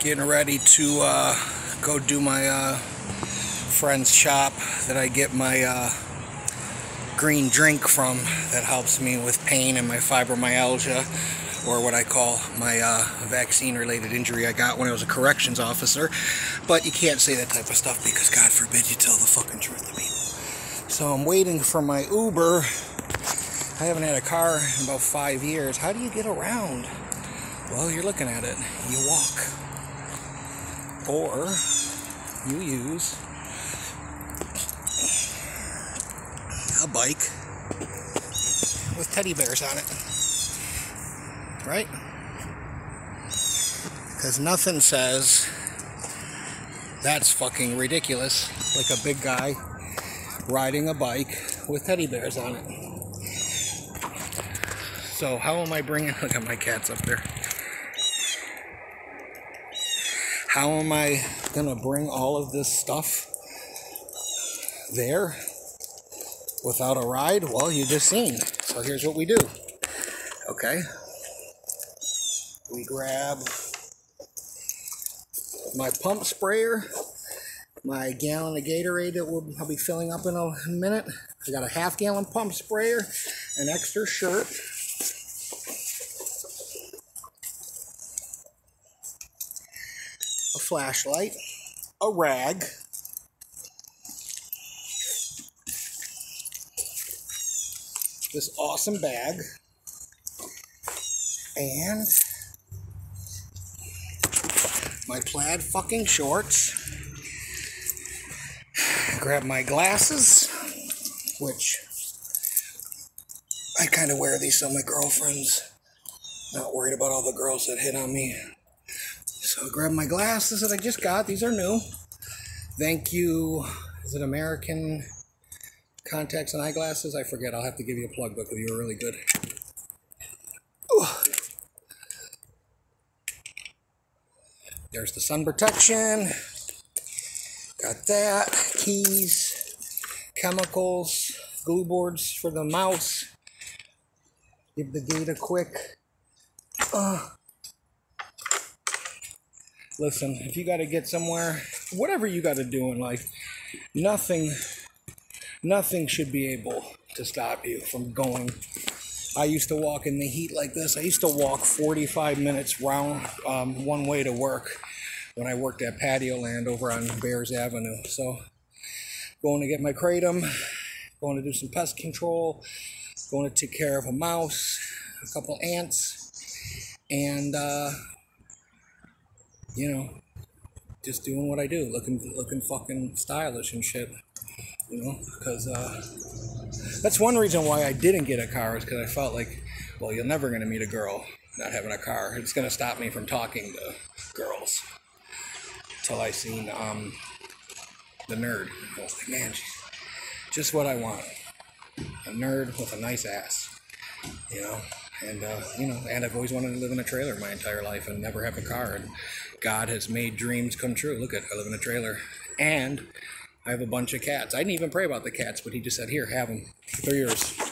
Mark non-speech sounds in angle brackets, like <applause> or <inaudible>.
getting ready to uh, go do my uh, friend's shop that I get my uh, green drink from that helps me with pain and my fibromyalgia or what I call my uh, vaccine related injury I got when I was a corrections officer. But you can't say that type of stuff because God forbid you tell the fucking truth to people. So I'm waiting for my Uber. I haven't had a car in about five years. How do you get around? Well, you're looking at it. You walk. Or you use a bike with teddy bears on it. Right? Because nothing says that's fucking ridiculous like a big guy riding a bike with teddy bears on it. So, how am I bringing. <laughs> Look at my cats up there. How am I gonna bring all of this stuff there without a ride? Well, you just seen. So here's what we do. Okay. We grab my pump sprayer, my gallon of Gatorade that we'll, I'll be filling up in a minute. I got a half gallon pump sprayer, an extra shirt, a flashlight, a rag, this awesome bag, and my plaid fucking shorts. Grab my glasses, which I kind of wear these so my girlfriend's not worried about all the girls that hit on me. So I grab my glasses that I just got. These are new. Thank you. Is it American contacts and eyeglasses? I forget. I'll have to give you a plug because you were really good. Ooh. There's the sun protection. Got that. Keys, chemicals, glue boards for the mouse. Give the gate a quick. Uh, listen, if you got to get somewhere, whatever you got to do in life, nothing, nothing should be able to stop you from going. I used to walk in the heat like this. I used to walk 45 minutes round um, one way to work when I worked at Patio Land over on Bearss Avenue. So, going to get my kratom, going to do some pest control, going to take care of a mouse, a couple ants, and uh, you know, just doing what I do, looking looking fucking stylish and shit. You know, because uh, that's one reason why I didn't get a car is because I felt like, well, you're never gonna meet a girl not having a car. It's gonna stop me from talking to girls. Till I seen um, the nerd. I was like, man, she's just what I want. A nerd with a nice ass. You know, and uh, you know, and I've always wanted to live in a trailer my entire life and never have a car. And God has made dreams come true. Look at, I live in a trailer, and I have a bunch of cats. I didn't even pray about the cats, but He just said, "Here, have them. They're yours."